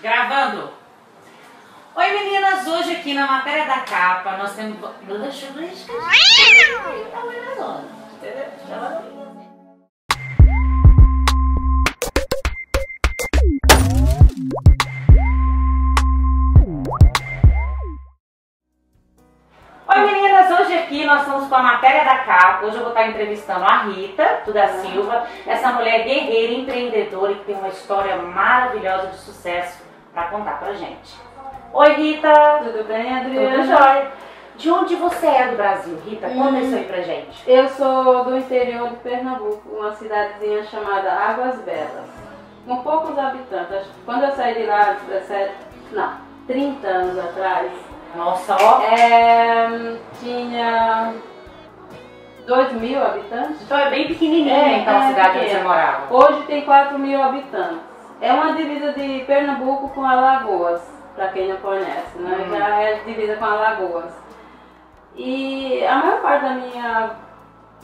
Gravando. Oi meninas, hoje aqui na matéria da capa nós temos. Eu deixar. Oi meninas, hoje aqui nós estamos com a matéria da capa. Hoje eu vou estar entrevistando a Rita, da Silva, essa mulher guerreira, empreendedora e que tem uma história maravilhosa de sucesso para contar pra gente. Oi Rita! Tudo bem, Adriana? Tudo jóia? De onde você é do Brasil, Rita? Conta Hum. isso aí pra gente. Eu sou do interior de Pernambuco, uma cidadezinha chamada Águas Belas, com poucos habitantes. Quando eu saí de lá, 17, não, 30 anos atrás, Nossa, ó. é, tinha 2 mil habitantes. Então é bem pequenininha É, então a é cidade onde você morava. Hoje tem 4 mil habitantes. É uma divisa de Pernambuco com Alagoas, para quem não conhece, né? Hum. Já é divisa com Alagoas. E a maior parte da minha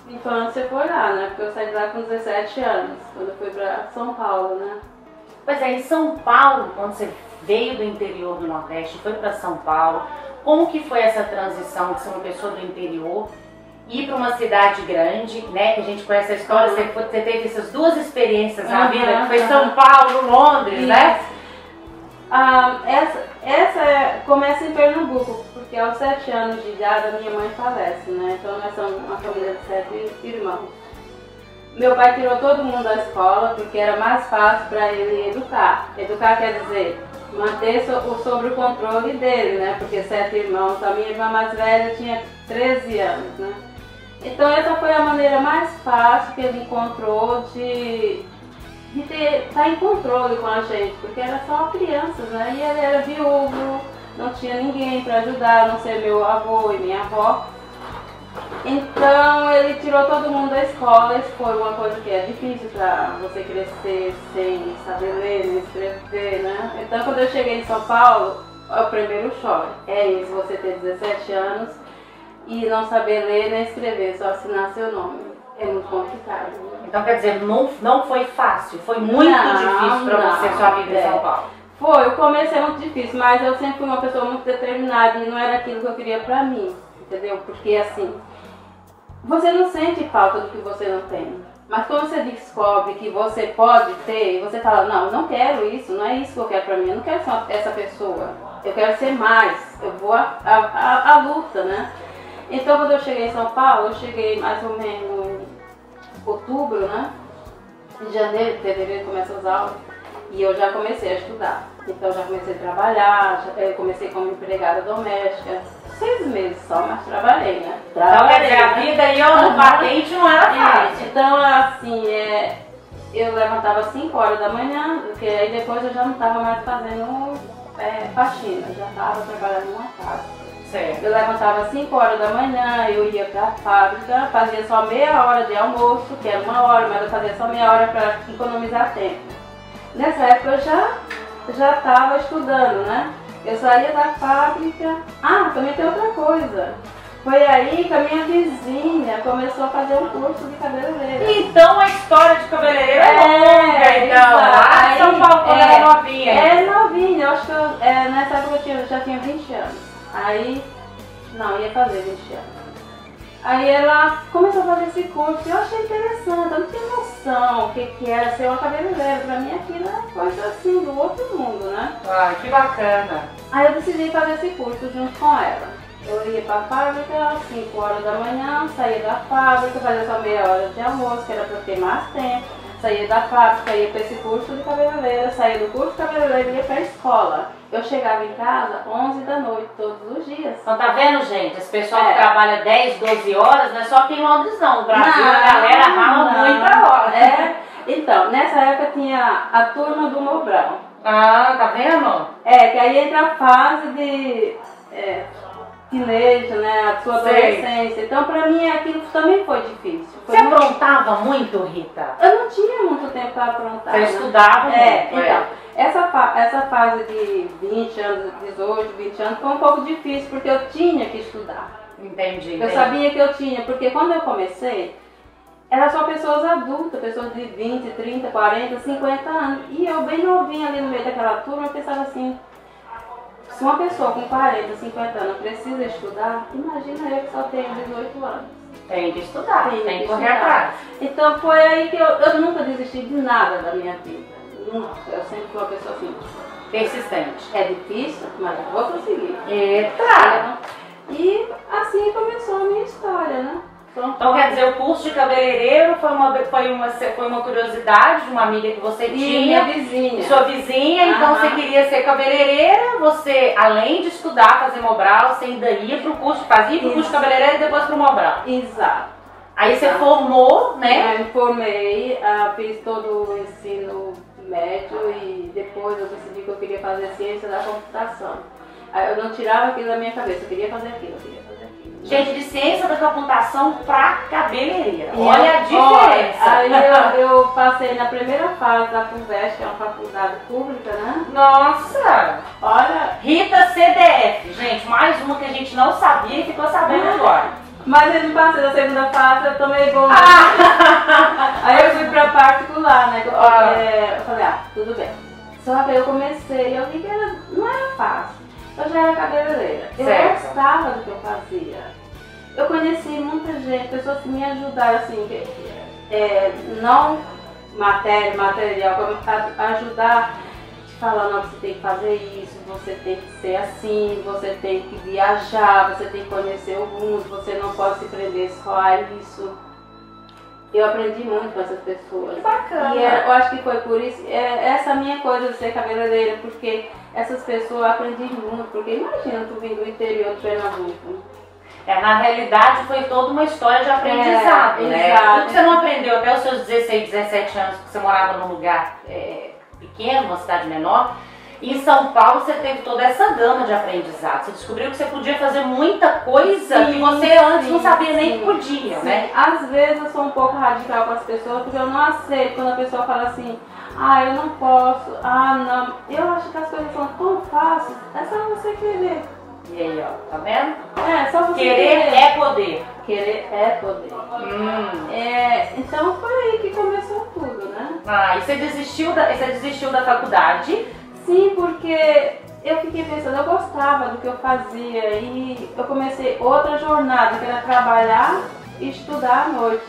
infância foi lá, né? Porque eu saí de lá com 17 anos, quando eu fui para São Paulo, né? Pois é, em São Paulo, quando você veio do interior do Nordeste, foi para São Paulo, como que foi essa transição de ser uma pessoa do interior ir para uma cidade grande, né? Que a gente conhece a história, Uhum. você, você teve essas duas experiências na Aham, vida, que foi aham. São Paulo, Londres, né? Ah, essa essa é- começa em Pernambuco, porque aos 7 anos de idade a minha mãe falece, né? Então nós somos uma família de sete irmãos. Meu pai tirou todo mundo da escola porque era mais fácil para ele educar. Educar quer dizer manter so- o sobre o controle dele, né? Porque sete irmãos, a minha irmã mais velha tinha 13 anos, né? Então essa foi a maneira mais fácil que ele encontrou de estar em controle com a gente, porque era só crianças, né? E ele era viúvo, não tinha ninguém para ajudar, a não ser meu avô e minha avó. Então ele tirou todo mundo da escola, isso foi uma coisa que é difícil para você crescer sem saber ler, nem escrever, né? Então quando eu cheguei em São Paulo, é o primeiro choque. É isso, você ter 17 anos e não saber ler nem escrever, só assinar seu nome. É muito complicado. Então quer dizer, não, não foi fácil, foi muito Não, difícil para você sua vida em é. São Paulo. Foi, o começo é muito difícil, mas eu sempre fui uma pessoa muito determinada e não era aquilo que eu queria pra mim, entendeu? Porque assim, você não sente falta do que você não tem. Mas quando você descobre que você pode ter, você fala, não, não quero isso, não é isso que eu quero pra mim, eu não quero ser essa pessoa, eu quero ser mais, eu vou à luta, né? Então quando eu cheguei em São Paulo, eu cheguei mais ou menos em outubro, né? Em janeiro, fevereiro começam as aulas e eu já comecei a estudar. Então já comecei a trabalhar, já, eu comecei como empregada doméstica. Seis meses só, mas trabalhei, né? Então quer Trabalhei, dizer, a né? vida aí ó, no patente não era Isso. fácil. Então, assim, é, eu levantava às 5 horas da manhã, porque aí depois eu já não estava mais fazendo é, faxina, já estava trabalhando numa fábrica. Certo. Eu levantava às 5 horas da manhã, eu ia para a fábrica, fazia só meia hora de almoço, que era uma hora, mas eu fazia só meia hora para economizar tempo. Nessa época eu já já estava estudando, né? Eu saía da fábrica. Ah, também tem outra coisa. Foi aí que a minha vizinha começou a fazer um curso de cabeleireira. Então a história de cabeleireiro é, É, longa, então. Lá em São Paulo, quando é, era novinha. É novinha, eu acho que eu, é, nessa época eu tinha, já tinha 20 anos. Aí, não, ia fazer 20 anos. Aí ela começou a fazer esse curso e eu achei interessante, eu não tinha noção o que, que era ser uma cabeleireira. Pra mim aquilo era coisa assim, do outro mundo, né? Ai, que bacana. Aí eu decidi fazer esse curso junto com ela. Eu ia pra fábrica às 5 horas da manhã, saía da fábrica, fazia só meia hora de almoço, que era pra ter mais tempo. Saía da fábrica, ia pra esse curso de cabeleireira, saía do curso de cabeleireira e ia pra escola. Eu chegava em casa 11 da noite todos os dias. Então tá vendo, gente? Esse pessoal É. que trabalha 10, 12 horas, não é só aqui em Londres não. No Brasil a Não, galera rala não. muita hora. É. Então, nessa época tinha a turma do Mobral. Ah, tá vendo? É, que aí entra a fase de é, teenage, né? A sua Sei. adolescência. Então, pra mim, aquilo também foi difícil. Foi Você muito- aprontava muito, Rita? Eu não tinha muito tempo para aprontar. Você né? estudava É, muito, então, essa, essa fase de 20 anos, 18, 20 anos, foi um pouco difícil, porque eu tinha que estudar. Entendi. Eu entendi. sabia que eu tinha, porque quando eu comecei, Era só pessoas adultas, pessoas de 20, 30, 40, 50 anos. E eu bem novinha ali no meio daquela turma, eu pensava assim, se uma pessoa com 40, 50 anos precisa estudar, imagina eu que só tenho 18 anos. Tem que estudar, tem, Tem que que correr atrás. Então foi aí que eu, eu nunca desisti de nada da minha vida. Eu sempre fui uma pessoa assim, Persistente. é difícil, mas eu vou conseguir. Eita! E assim começou a minha história, né? Então quer dizer, o curso de cabeleireiro foi uma, foi uma, foi uma curiosidade de uma amiga que você e tinha. minha vizinha. Sua vizinha, então Aham. você queria ser cabeleireira, você, além de estudar, fazer Mobral, você ainda ia pro curso, fazia pro curso de Isso. cabeleireira e depois pro Mobral. Exato. Aí você Exato. formou, né? Eu me formei, ah, fiz todo o ensino médio e depois eu decidi que eu queria fazer ciência da computação. Aí eu não tirava aquilo da minha cabeça, eu queria fazer aquilo, eu queria fazer aquilo. Gente, de ciência da computação pra cabeleireira. E Olha a diferença. aí eu, eu passei na primeira fase da FUVEST, que é uma faculdade pública, né? Nossa! Olha, Rita CDF, gente, mais uma que a gente não sabia e ficou sabendo agora. Mas eu não passei da segunda fase, eu tomei gol. Ah! Aí eu fui pra particular, né? Eu, Ah. é, eu falei, ah, tudo bem. Só que aí eu comecei, eu vi que era, não era fácil. Eu já era cabeleireira. Eu Certo. gostava do que eu fazia. Eu conheci muita gente, pessoas que me ajudaram, assim, que, é, não matéria, material, como ajudar falar, não, você tem que fazer isso, você tem que ser assim, você tem que viajar, você tem que conhecer o mundo, você não pode se prender só a isso. Eu aprendi muito com essas pessoas. Que bacana. E é- eu acho que foi por isso, é, essa minha coisa de ser cabeleireira, porque essas pessoas eu aprendi muito, porque imagina tu vindo do interior de Pernambuco. É, na realidade foi toda uma história de aprendizado, É, né? exato. Tudo que você não aprendeu até os seus 16, 17 anos, que você morava num lugar é, pequeno, uma cidade menor. Em São Paulo você teve toda essa gama de aprendizado. Você descobriu que você podia fazer muita coisa que Sim, você antes não sim, sabia nem sim. que podia, né? Às vezes eu sou um pouco radical com as pessoas, porque eu não aceito quando a pessoa fala assim, ah, eu não posso, ah, não. Eu acho que as coisas são tão fáceis, é só você querer. E aí, ó, tá vendo? É, só você Querer querer. é poder. Querer é poder. Hum. É, então foi aí que começou tudo, né? Ah, e você desistiu da, você desistiu da faculdade? Sim, porque eu fiquei pensando, eu gostava do que eu fazia e eu comecei outra jornada, que era trabalhar e estudar à noite.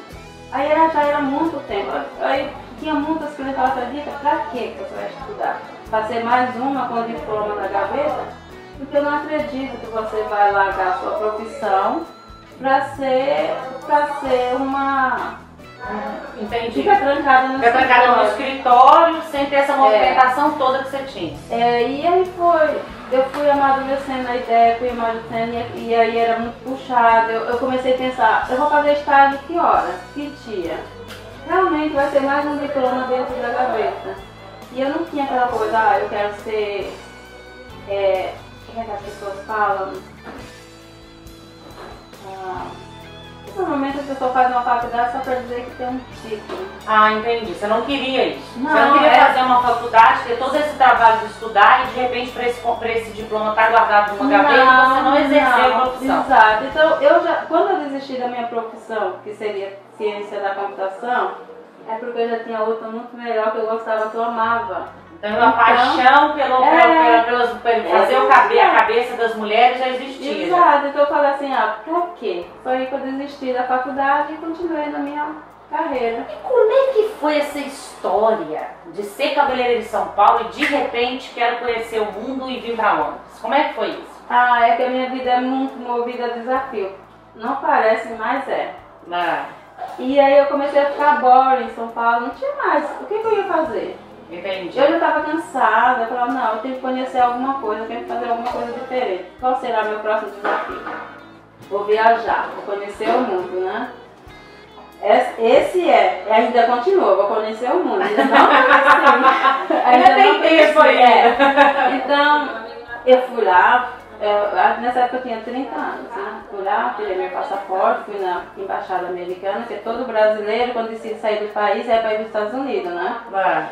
Aí era, já era muito tempo. Aí tinha muitas clientes que falavam, Rita, pra que você vai estudar? Fazer mais uma com diploma na gaveta? Porque eu não acredito que você vai largar a sua profissão pra ser, pra ser uma. Entendi. Fica trancada no Fica trancada no escritório. sem ter essa movimentação toda que você tinha. É, e aí foi, eu fui amadurecendo a ideia, fui amadurecendo e, e aí era muito puxado. Eu, eu comecei a pensar, eu vou fazer estágio que horas? Que dia? Realmente vai ser mais um diploma dentro da gaveta. E eu não tinha aquela coisa, ah, eu quero ser. É, é que as pessoas falam? Ah, normalmente as pessoas fazem uma faculdade só para dizer que tem um título. Ah, entendi. Você não queria isso. você Não, não queria é- fazer uma faculdade, ter todo esse trabalho de estudar e de repente para esse, pra esse diploma estar guardado numa gaveta e você não exercer a profissão. Exato. Então, eu já, quando eu desisti da minha profissão, que seria ciência da computação, é porque eu já tinha outra muito melhor que eu gostava, que eu amava. Então, uma paixão pelo, É. pelo, pelo, pelos- pelo fazer o cabe, a cabeça das mulheres já existia. já. Exato. Então eu falei assim, ah, pra quê? Foi aí que eu desisti da faculdade e continuei na minha carreira. Como é que foi essa história de ser cabeleireira de São Paulo e de repente quero conhecer o mundo e vir para Londres? Como é que foi isso? Ah, é que a minha vida é muito movida a desafio. Não parece, mas é. Ah, E aí eu comecei a ficar boring em São Paulo, não tinha mais. O que, que eu ia fazer? Entendi. Eu já estava cansada, eu falava, não, eu tenho que conhecer alguma coisa, eu tenho que fazer alguma coisa diferente. Qual será meu próximo desafio? Vou viajar, vou conhecer o mundo, né? Esse- é, ainda continua, vou conhecer o mundo, ainda não conheci. Ainda tem tempo ainda. é. Então, eu fui lá, eu- nessa época eu tinha 30 anos, né? Fui lá, tirei meu passaporte, fui na embaixada americana, que todo brasileiro, quando decide sair do país, é para ir para os Estados Unidos, né? Ah,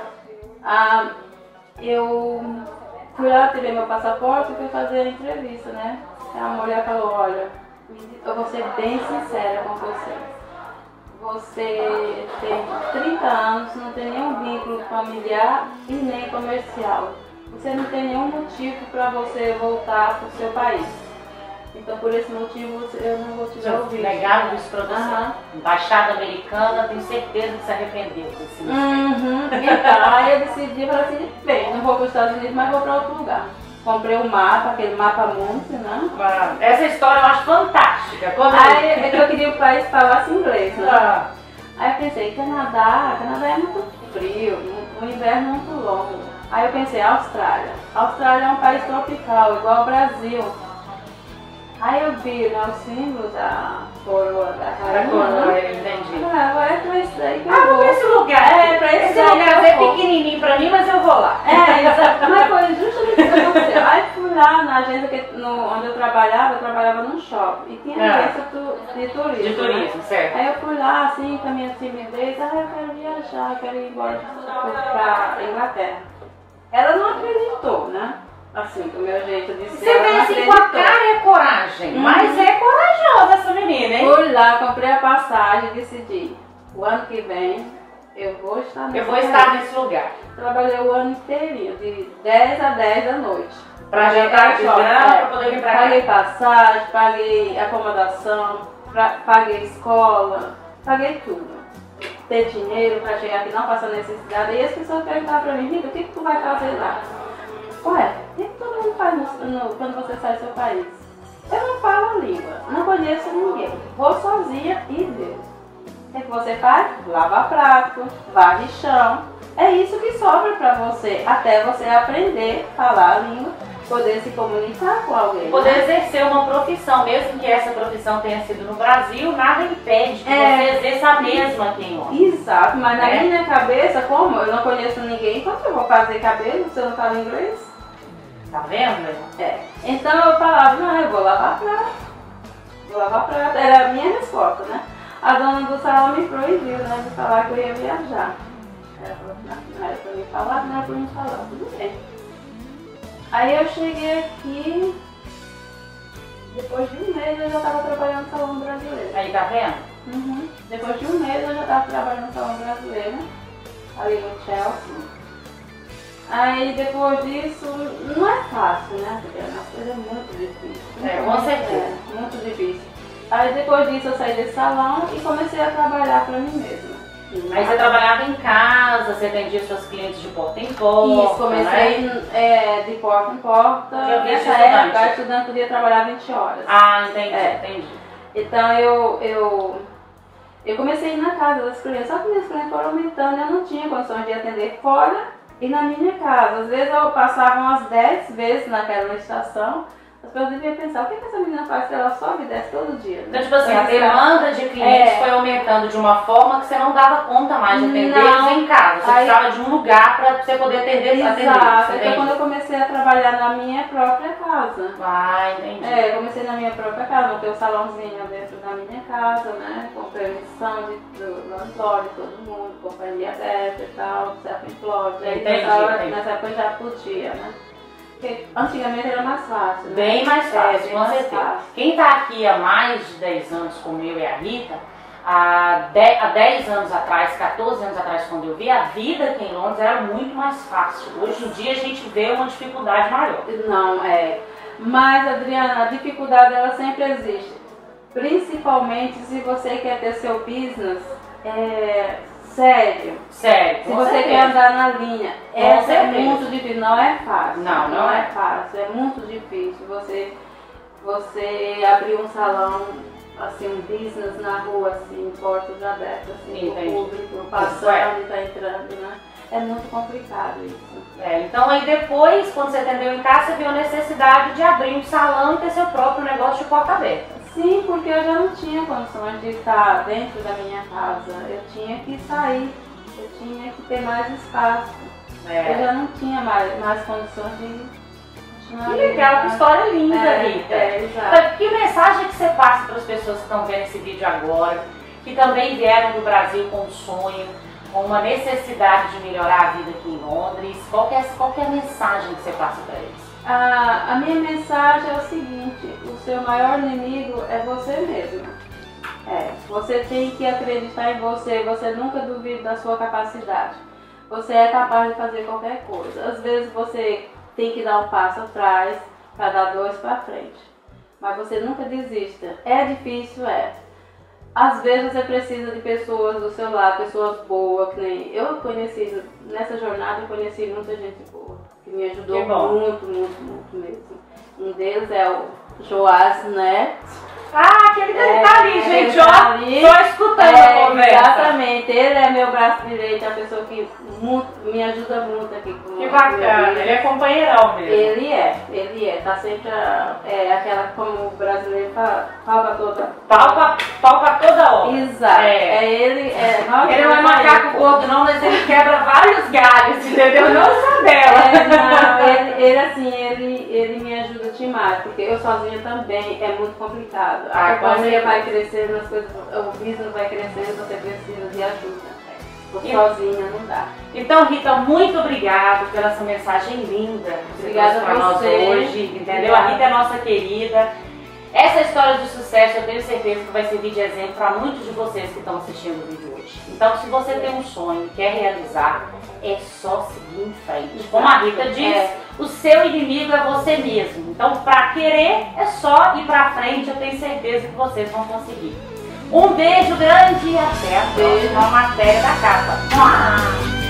Ah, eu fui lá, tirei meu passaporte e fui fazer a entrevista, né? A mulher falou, olha, eu vou ser bem sincera com você. você tem 30 anos, não tem nenhum vínculo familiar e nem comercial. Você não tem nenhum motivo para você voltar para o seu país. Então, por esse motivo, eu não vou te dar o. Legal isso para você. Uhum. Embaixada americana, tenho certeza que se arrependeu desse uhum. Então, aí eu decidi, falei assim, bem, não vou para os Estados Unidos, mas vou para outro lugar. Comprei o um mapa, aquele mapa mundo, né? Ah, essa história eu acho fantástica. Quando aí é que eu queria que o país falasse inglês, né? Ah. Aí eu pensei, Canadá, Canadá é muito frio, o inverno é muito longo. Aí eu pensei, Austrália. Austrália é um país tropical, igual ao Brasil. Aí eu vi né, o símbolo da coroa da rainha. Da coroa, né? eu entendi. Ah, é pra isso daí que ah, vou. esse lugar. É, pra esse, esse lugar é pequenininho pra mim, mas eu vou lá. É, exato. Mas foi justamente isso que aconteceu. Aí fui lá na agência que, no, onde eu trabalhava, eu trabalhava num shopping. E tinha é. agência de turismo. De turismo, né? certo. Aí eu fui lá, assim, com a minha timidez. Ah, eu quero viajar, eu quero ir embora pra Inglaterra. Ela não acreditou, né? Assim, do meu jeito de ser. Você vê assim com a cara é coragem, mas é corajosa essa menina, hein? Fui lá, comprei a passagem e decidi, o ano que vem eu vou estar nesse Eu vou estar nesse lugar. Trabalhei o ano inteirinho, de 10 a 10 da noite. Pra de grana, é, pra poder vir pra cá. Paguei passagem, paguei acomodação, pra, paguei escola, paguei tudo. Ter dinheiro pra chegar aqui, não passar necessidade. E as pessoas perguntavam pra mim, Rita, o que, que tu vai fazer lá? Ué, o que todo mundo faz no, no, quando você sai do seu país? Eu não falo a língua, não conheço ninguém. Vou sozinha e Deus. O que, você faz? Lava prato, varre chão. É isso que sobra para você, até você aprender a falar a língua, poder se comunicar com alguém. Poder né? exercer uma profissão, mesmo que essa profissão tenha sido no Brasil, nada impede que é, você exerça a mesma aqui em Londres. Exato, mas na é. minha cabeça, como eu não conheço ninguém, como eu vou fazer cabelo se eu não falo inglês? Tá vendo? É. Então eu falava, não, eu vou lavar prato. Vou lavar prato. Era a minha resposta, né? A dona do salão me proibiu, né? De falar que eu ia viajar. Ela falou que não era pra mim falar, não era pra mim falar. Tudo bem. Aí eu cheguei aqui. Depois de um mês eu já estava trabalhando no salão brasileiro. Aí tá vendo? Uhum. Depois de um mês eu já estava trabalhando no salão brasileiro. Ali no Chelsea. Aí depois disso, não é fácil, né? Porque é uma coisa muito difícil. É, com certeza. É, muito difícil. Aí depois disso eu saí desse salão e comecei a trabalhar para mim mesma. Aí você trabalhava em casa, você atendia seus clientes de porta em porta. Isso, comecei né? é, de porta em porta. Nessa época a estudante podia trabalhar 20 horas. Ah, entendi, é. entendi. Então eu, eu, eu comecei a ir na casa das clientes, só que meus clientes foram aumentando, eu não tinha condições de atender fora e na minha casa, às vezes eu passava umas 10 vezes naquela estação, as pessoas deviam pensar, o que, que essa menina faz se ela sobe e desce todo dia? Né? Então, tipo assim, a demanda de clientes é. foi aumentando de uma forma que você não dava conta mais de atender em casa. Você Aí, precisava de um lugar para você poder atender, exato. atender. Então, quando eu comecei a trabalhar na minha própria casa. Ah, entendi. É, comecei na minha própria casa, montei um salãozinho dentro da minha casa, né? Com permissão de, do, Antônio, todo mundo, companhia aberta e tal, self-employed. Aí nessa época já podia, né? Porque antigamente era mais fácil. Né? Bem mais fácil, é, com certeza. Quem está aqui há mais de 10 anos como eu e a Rita, há 10, há 10 anos atrás, 14 anos atrás, quando eu vi, a vida aqui em Londres era muito mais fácil. Hoje em dia a gente vê uma dificuldade maior. Não, é. Mas, Adriana, a dificuldade ela sempre existe. Principalmente se você quer ter seu business é, Sério. Sério. Se você certeza. quer andar na linha, essa é é muito difícil. Não é fácil. Não, não, não é. é fácil. É muito difícil você, você abrir um salão, assim, um business na rua, assim, portas abertas, assim, o público, passando e tá entrando, né? É muito complicado isso. É, então aí depois, quando você atendeu em casa, você viu a necessidade de abrir um salão e ter seu próprio negócio de porta aberta. Sim, porque eu já não tinha condições de estar dentro da minha casa. Eu tinha que sair, eu tinha que ter mais espaço. É. Eu já não tinha mais, mais condições de que legal, que história linda, é, Rita. É, exato. Que mensagem que você passa para as pessoas que estão vendo esse vídeo agora, que também vieram do Brasil com um sonho, com uma necessidade de melhorar a vida aqui em Londres? Qual é, qual é a mensagem que você passa para eles? A, a minha mensagem é o seguinte: o seu maior inimigo é você mesmo. É, você tem que acreditar em você, você nunca duvida da sua capacidade. Você é capaz de fazer qualquer coisa. Às vezes você tem que dar um passo atrás para dar dois para frente. Mas você nunca desista. É difícil, é. Às vezes você precisa de pessoas do seu lado, pessoas boas, que nem eu conheci, nessa jornada eu conheci muita gente boa, que me ajudou Que muito, muito, muito mesmo. Um deles é o Joás Neto. Ah, aquele dele tá ali, É, gente, ele ó. tá ali. Só escutando a É, conversa. exatamente, ele é meu braço direito, é a pessoa que muito, me ajuda muito aqui com Que bacana, ele é companheirão mesmo. Ele é, ele é, tá sempre a- é, aquela, como o brasileiro fala, palpa toda. Palpa, palpa toda hora. Exato, É. é, ele, é. Ele não é macaco gordo não, mas ele quebra vários galhos, entendeu? Não só É, dela. não, ele, ele assim, ele, ele me ajuda demais, porque eu sozinha também é muito complicado. Ah, A com companhia certeza. vai crescendo, as coisas, o business vai crescendo, você precisa de ajuda. Porque sozinha não dá. Então, Rita, muito obrigado pela sua mensagem linda que você Obrigada trouxe pra a nós você. hoje, entendeu? Obrigada. A Rita é nossa querida. Essa história de sucesso eu tenho certeza que vai servir de exemplo para muitos de vocês que estão assistindo o vídeo hoje. Então, se você tem um sonho e quer realizar, é só seguir em frente. Como a Rita diz, É. o seu inimigo é você mesmo. Então, para querer, é só ir para frente. Eu tenho certeza que vocês vão conseguir. Um beijo grande e até a próxima matéria da capa.